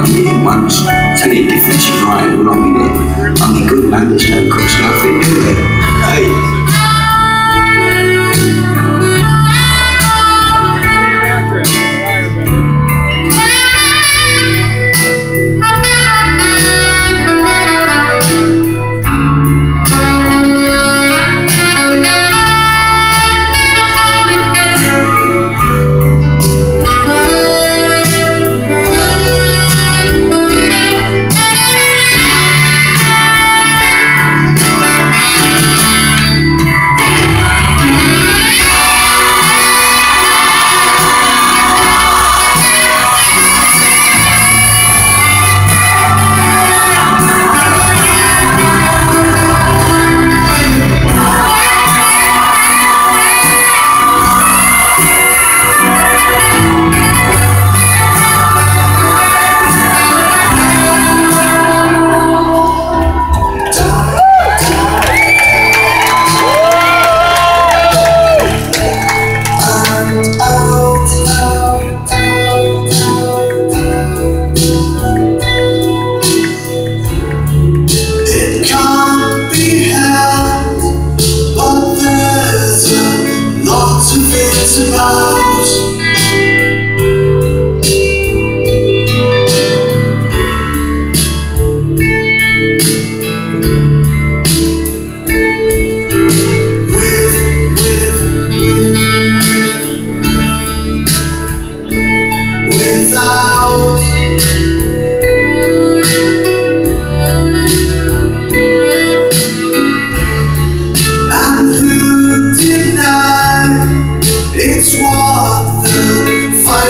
I it once, it different, it will not be there. I'm the good man, there's no cost, nothing. Hey.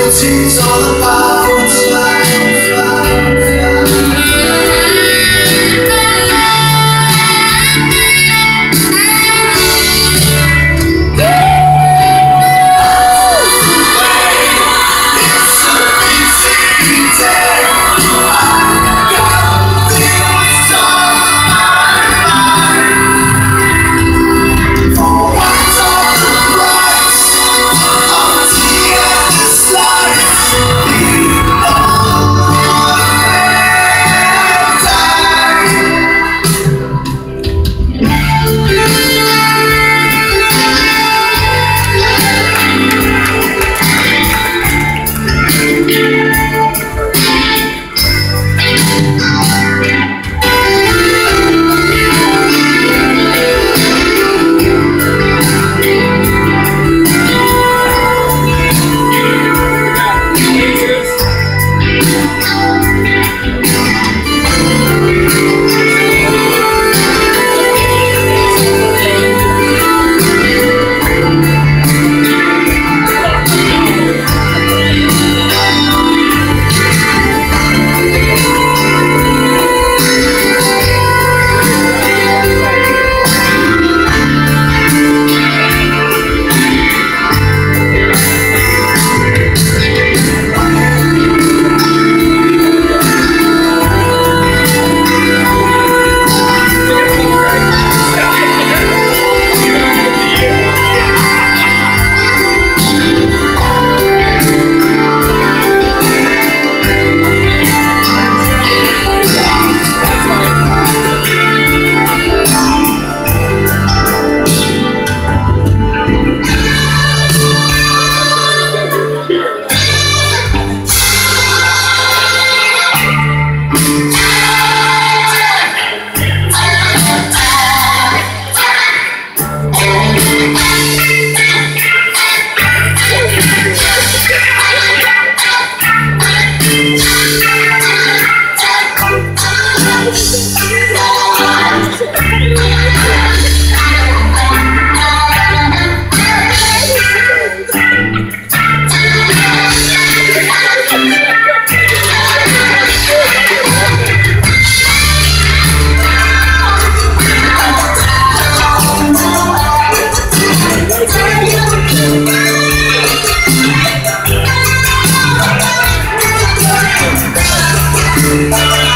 reality's all about. Thank